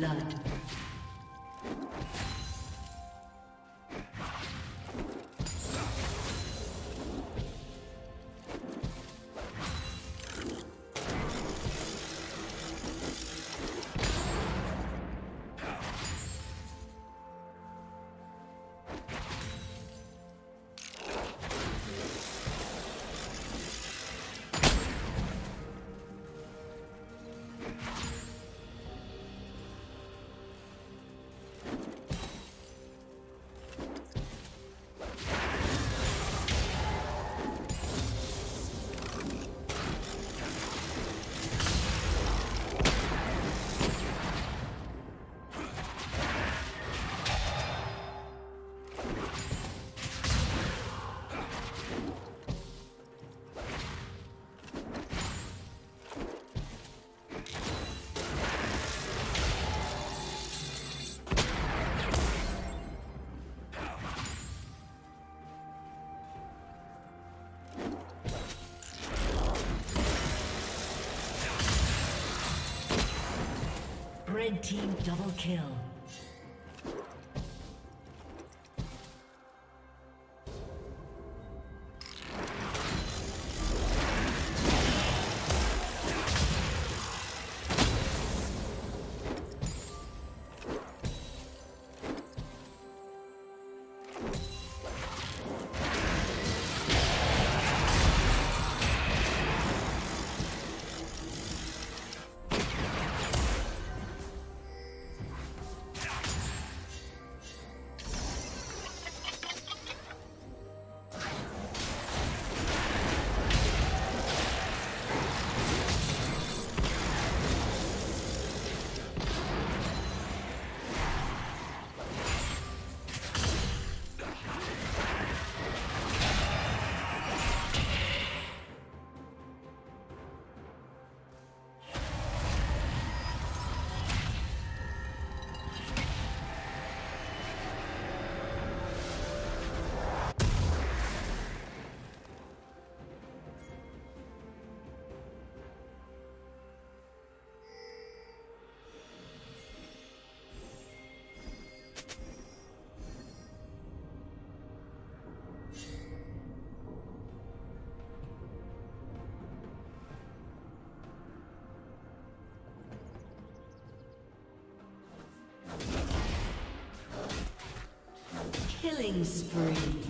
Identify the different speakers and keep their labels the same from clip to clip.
Speaker 1: blood. Team double kill. Killing spree.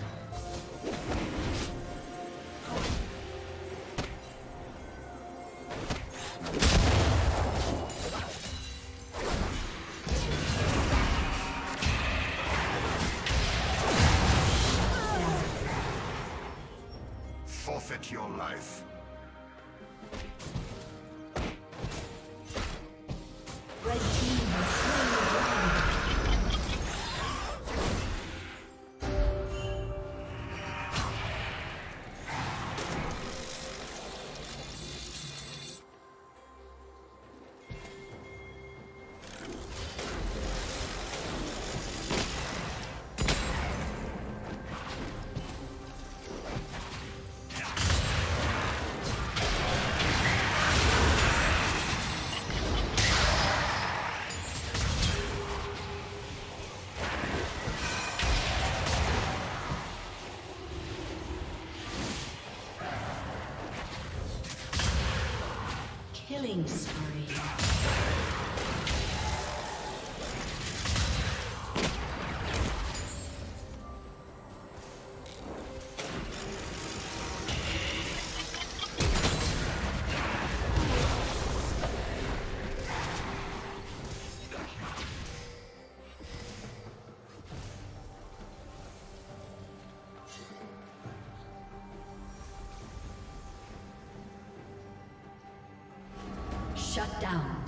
Speaker 1: Down.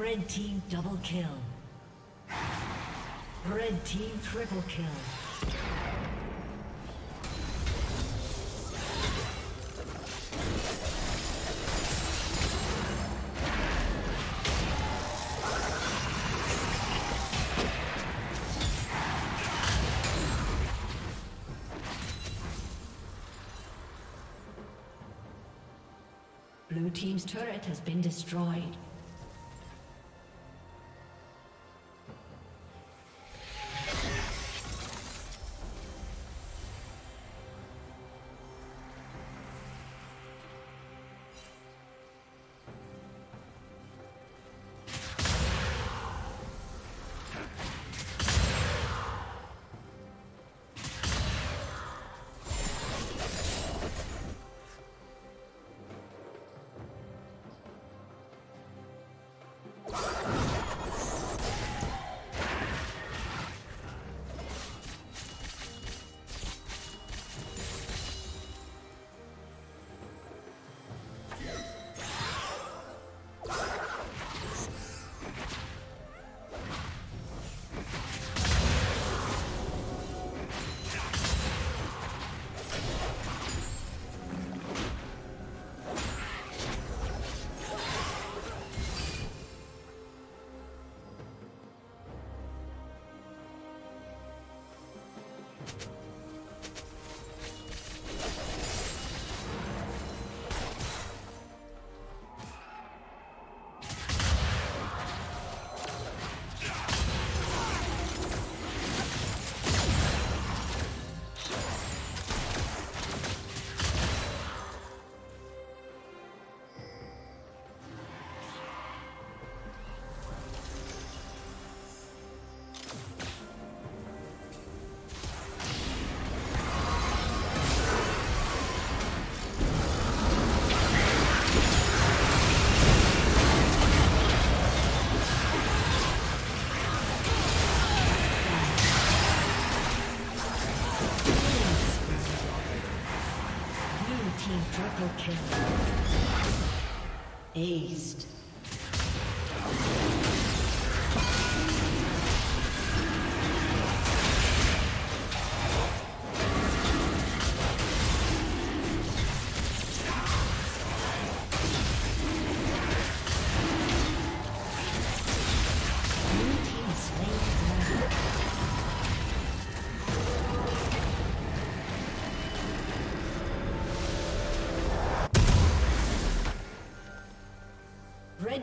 Speaker 1: Red team double kill. Red team triple kill. Blue team's turret has been destroyed. Triple kill. Aced.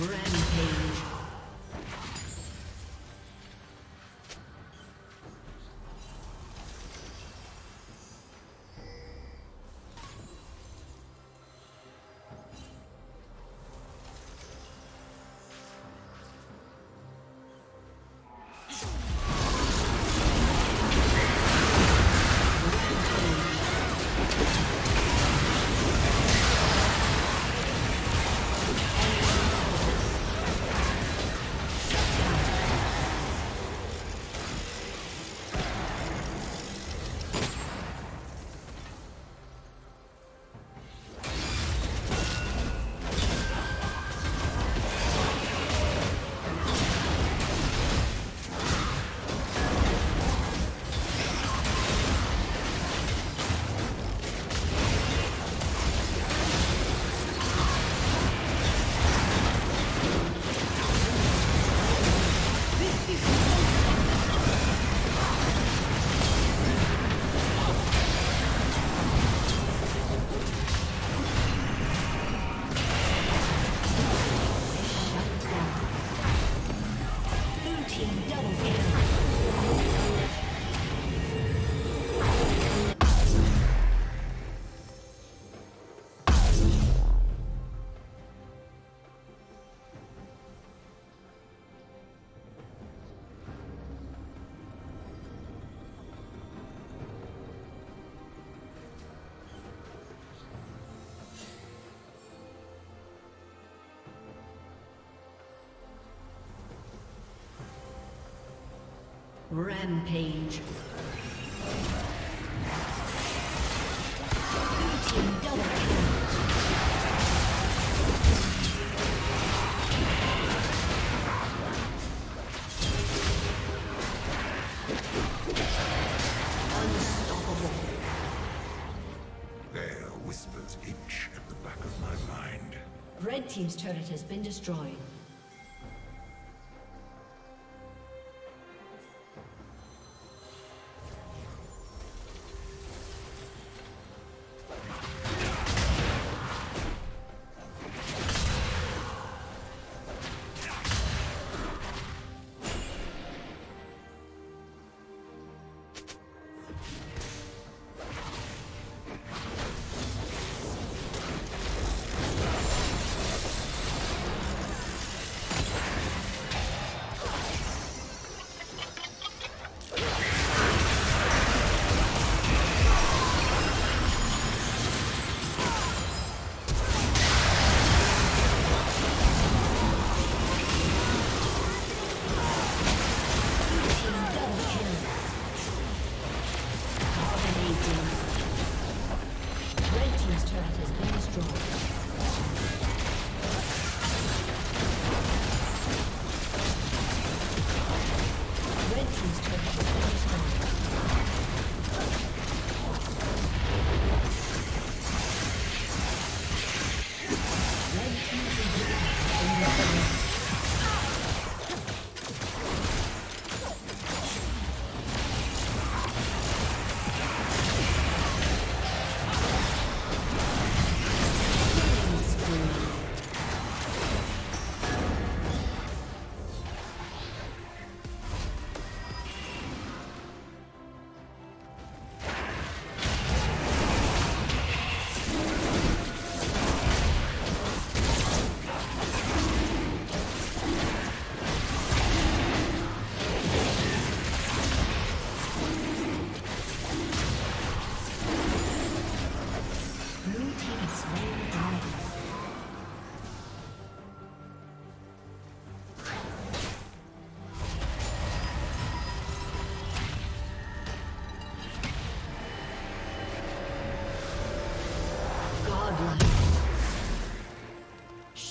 Speaker 1: Rampage. Rampage. Unstoppable.
Speaker 2: There, whispers itch at the back of my mind.
Speaker 1: Red Team's turret has been destroyed.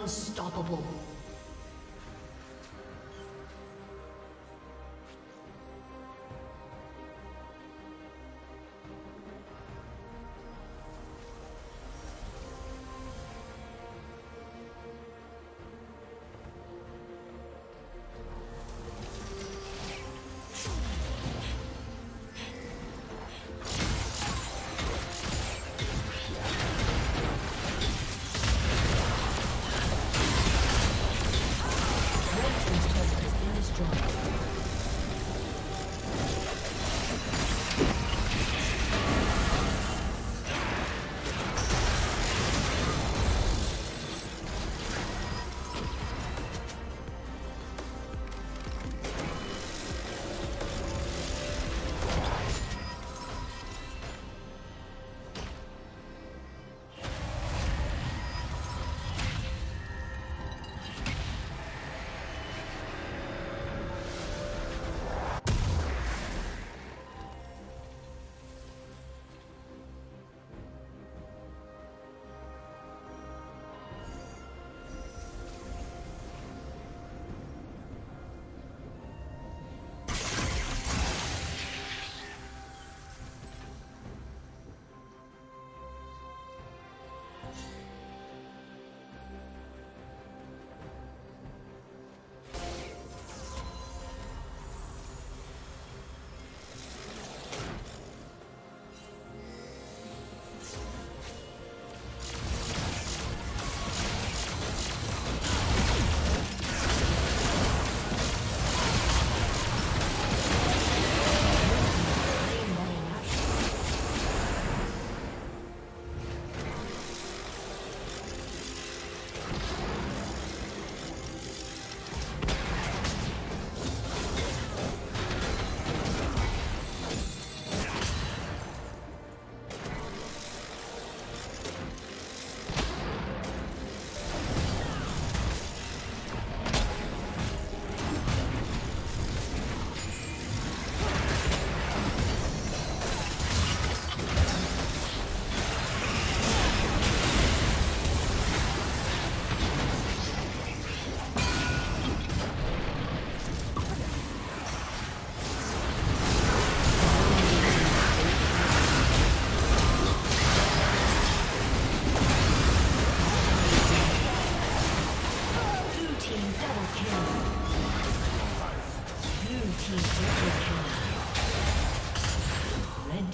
Speaker 1: Unstoppable.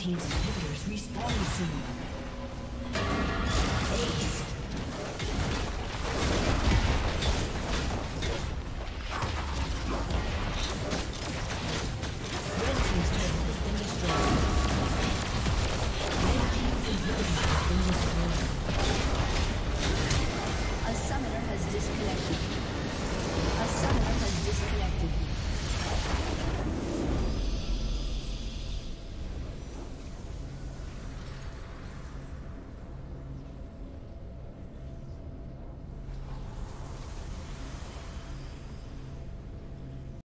Speaker 1: Team's inhibitors respawning soon.